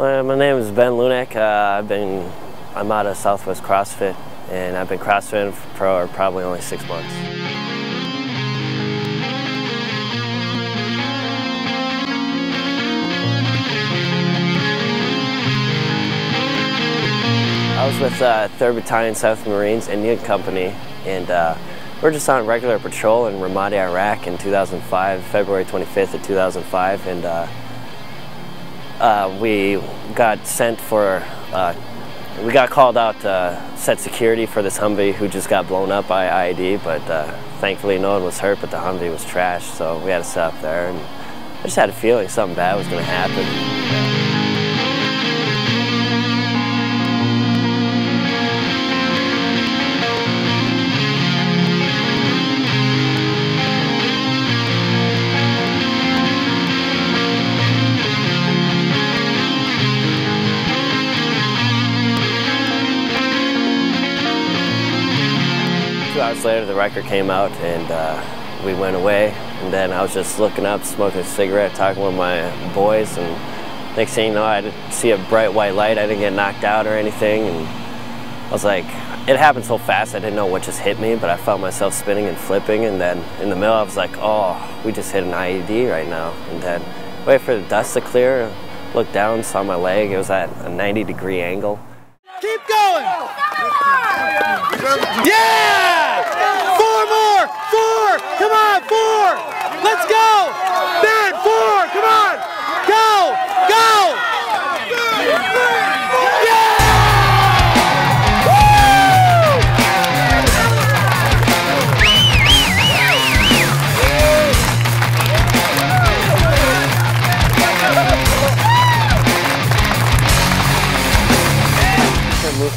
Well, my name is Ben Lunak. Uh, I've been, I'm out of Southwest CrossFit, and I've been CrossFitting for probably only six months. I was with uh, 3rd Battalion South Marines India Company, and uh, we're just on regular patrol in Ramadi, Iraq in 2005, February 25th of 2005, and uh, we got sent for, uh, we got called out to set security for this Humvee who just got blown up by IED, but uh, thankfully no one was hurt, but the Humvee was trashed, so we had to stop there, and I just had a feeling something bad was going to happen. Later, the record came out and uh, we went away. And then I was just looking up, smoking a cigarette, talking with my boys. And next thing you know, I see a bright white light. I didn't get knocked out or anything. And I was like, it happened so fast, I didn't know what just hit me, but I felt myself spinning and flipping. And then in the middle, I was like, oh, we just hit an IED right now. And then wait for the dust to clear, looked down, saw my leg. It was at a 90 degree angle. Keep going! Yeah! Come on, four. Let's go.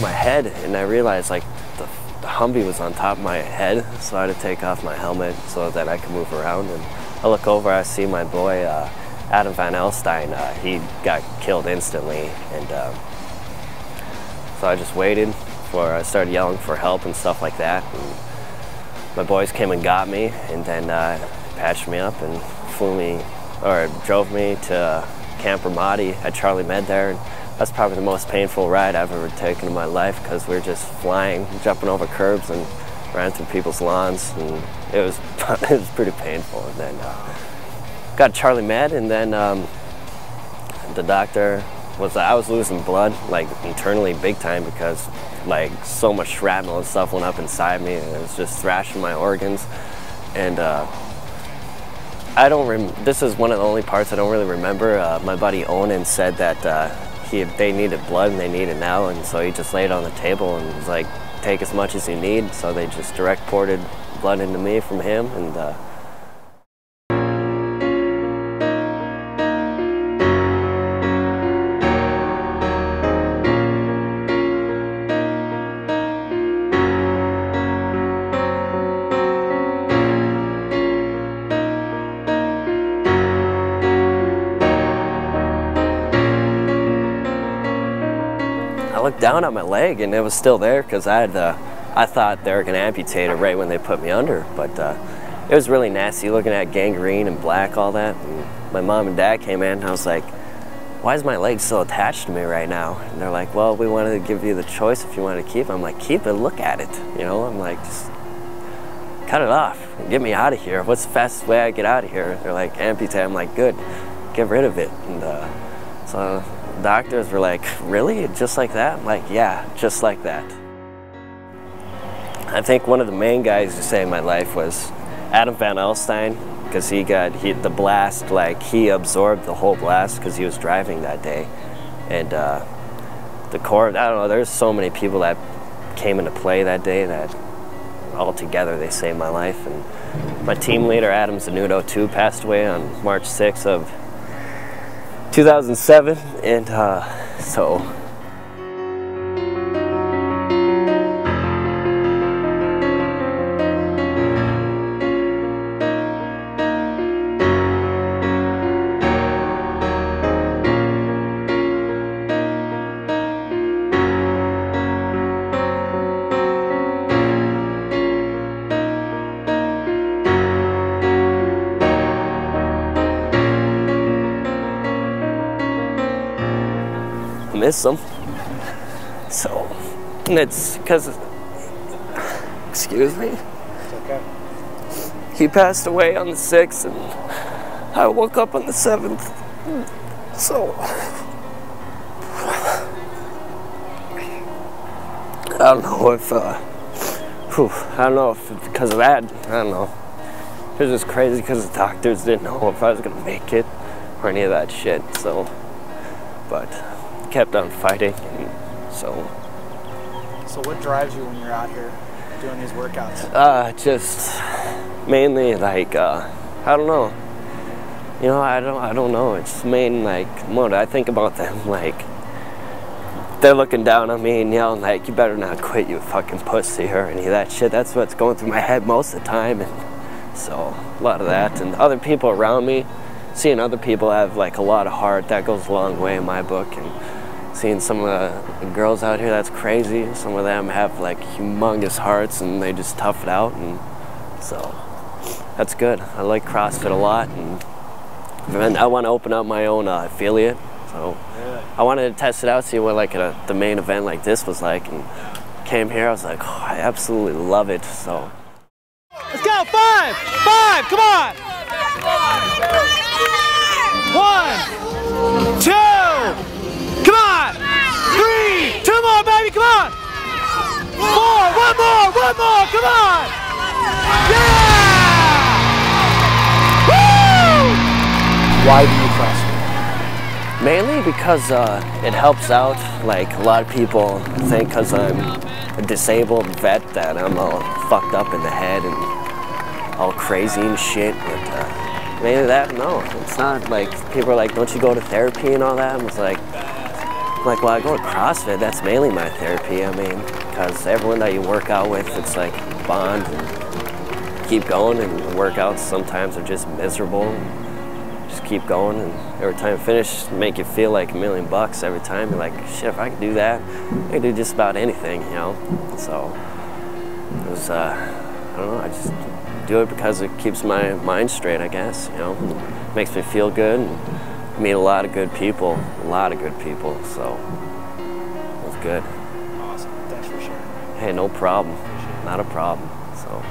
My head and I realized like the the Humvee was on top of my head, so I had to take off my helmet so that I could move around. And I look over, I see my boy uh, Adam Van Alstyne. Uh, he got killed instantly, and um, so I just waited for. I started yelling for help and stuff like that. And my boys came and got me, and then uh, patched me up and flew me, or drove me to Camp Ramadi at Charlie Med there. And, that's probably the most painful ride I've ever taken in my life because we are just flying, jumping over curbs and ran through people's lawns and it was it was pretty painful. And then uh, got Charlie Med and then um, the doctor was I was losing blood like internally big time because like so much shrapnel and stuff went up inside me and it was just thrashing my organs and uh, I don't rem- this is one of the only parts I don't really remember. Uh, my buddy Onan said that uh, he, they needed blood and they need it now, and so he just laid on the table and was like, take as much as you need. So they just direct ported blood into me from him, and uh, down at my leg and it was still there because I had uh, I thought they were gonna amputate it right when they put me under, but uh, it was really nasty looking at gangrene and black, all that. And my mom and dad came in and I was like, why is my leg still attached to me right now? And they're like, well, we wanted to give you the choice if you wanted to keep it. I'm like, keep it, look at it. You know, I'm like, just cut it off, get me out of here. What's the fastest way I get out of here? They're like, amputate. I'm like, good, get rid of it. And uh, so doctors were like, really? Just like that? I'm like, yeah, just like that. I think one of the main guys to save my life was Adam Van Alstyne because he got he, the blast, like he absorbed the whole blast because he was driving that day. And uh, the core, I don't know, there's so many people that came into play that day that all together they saved my life. And my team leader, Adam Zanudo, too, passed away on March 6th of 2007, and uh, so miss him. So, and it's because, excuse me, okay. he passed away on the 6th and I woke up on the 7th. So, I don't know if, uh, whew, I don't know if because of that, I don't know. It was just crazy because the doctors didn't know if I was gonna make it or any of that shit. So, but kept on fighting. So, So what drives you when you're out here doing these workouts? uh, just mainly like, uh, I don't know. You know, I don't, I don't know. It's main like, what I think about them like. They're looking down on me and yelling like, "You better not quit, you fucking pussy," or any of that shit. That's what's going through my head most of the time, and so a lot of that. And other people around me, seeing other people have like a lot of heart, that goes a long way in my book. And seeing some of the, the girls out here, that's crazy. Some of them have like humongous hearts, and they just tough it out, and so that's good. I like CrossFit a lot, and then I want to open up my own uh, affiliate. So I wanted to test it out, see what like a, the main event like this was like, and came here. I was like, oh, I absolutely love it. So Let's go. Five. Five. Come on. One. Two. Come on. Yeah. Woo! Why do you CrossFit? mainly because uh, it helps out. Like a lot of people think because I'm a disabled vet that I'm all fucked up in the head and all crazy and shit. But uh, mainly that, no, it's not. Like people are like, don't you go to therapy and all that? I was like, like, well, I go to CrossFit. That's mainly my therapy. I mean, because everyone that you work out with, it's like bond and keep going. And workouts sometimes are just miserable. Just keep going, and every time you finish, make you feel like a million bucks every time. You're like, shit, if I could do that, I could do just about anything, you know. So it was, uh, I don't know. I just do it because it keeps my mind straight, I guess. You know, makes me feel good. And meet a lot of good people, a lot of good people. So it was good. Awesome. Thanks for sharing. Hey, no problem. Not a problem. So.